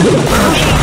Oh, my God.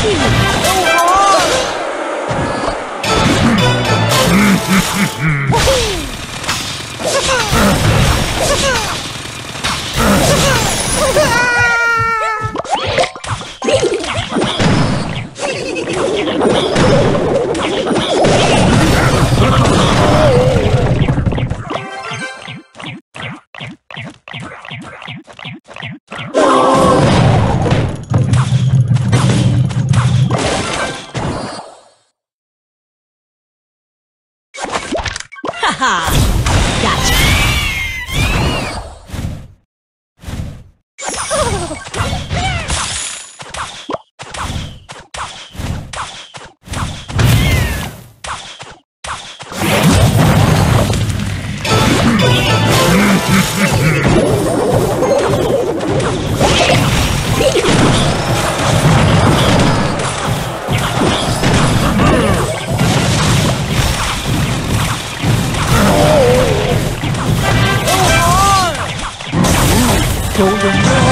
Haha. Gotcha. Haha.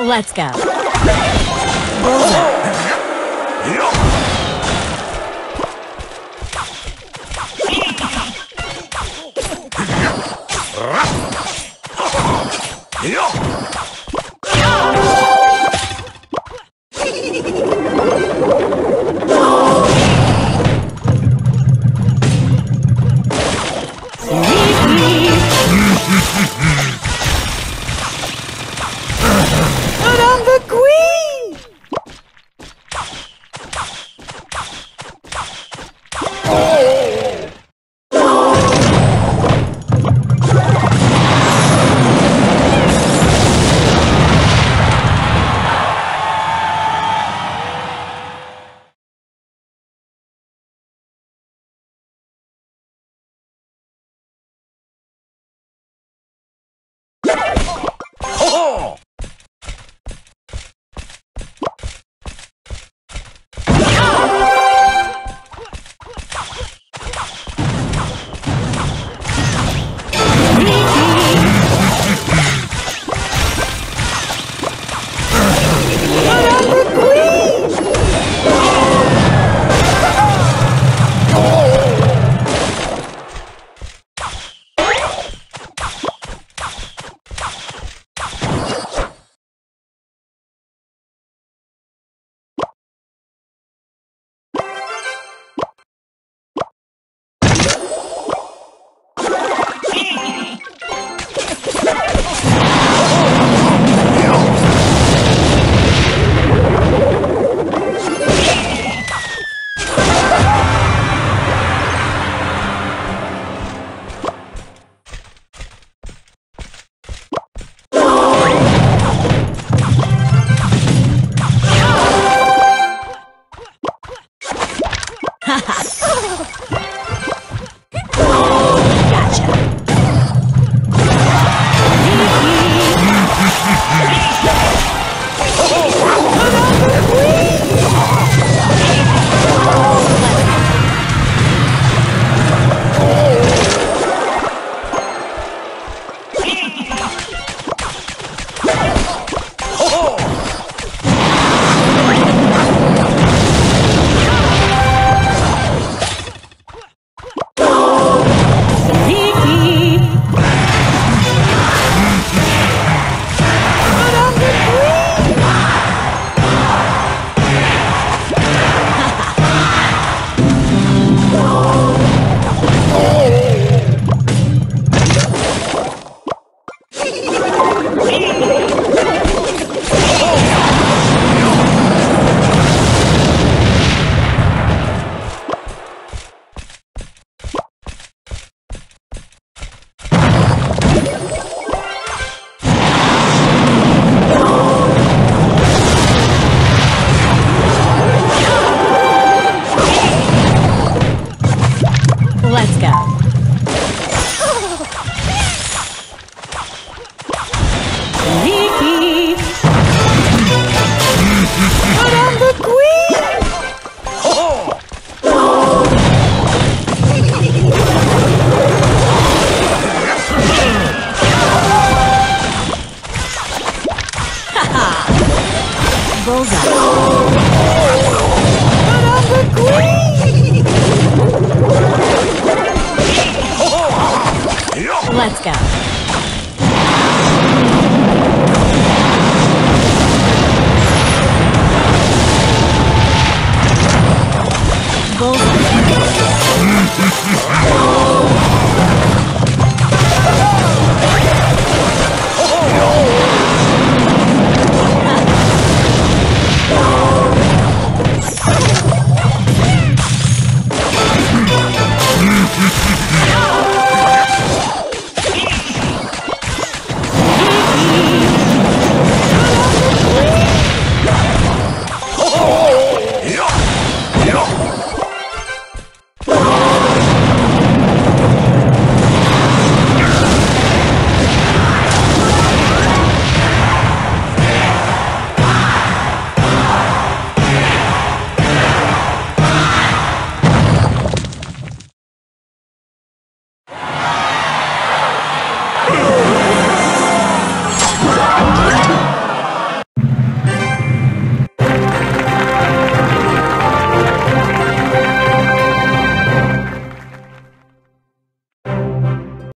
Let's go.